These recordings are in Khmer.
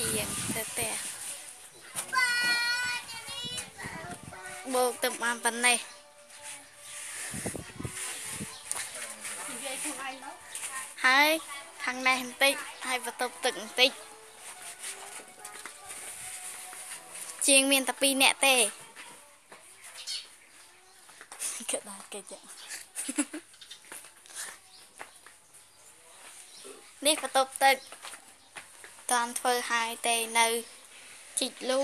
ជាងទៅផ្ទះបោកទៅបានប៉ុណ្ណេះហើយខាងនេះបន្តិចហើយបន្ទប់ទឹកបន្តិចជាងមានតែ2នាក់ទេកដាកិច្ចនេះបន្ទប់ទឹក តាន់ធ្វើហើយទេនៅជីកលូ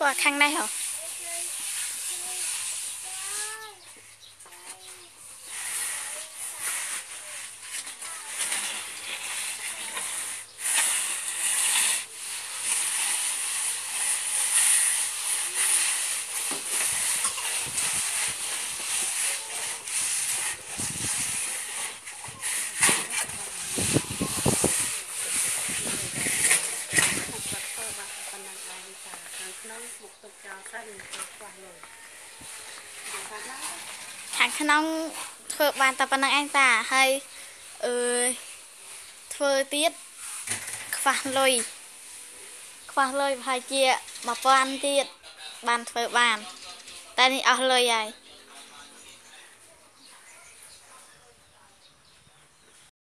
ពណ៌ខាងនេះហ៎ ខាងក្នុងធ្វើបានតែប៉ុណ្្នឹងឯងតាហើយអឺធ្វើទៀតខ្វះលុយខ្វះលុយប្រហែលជា1000ទៀត បានធ្វើបាន តែនេះអស់លុយហើយ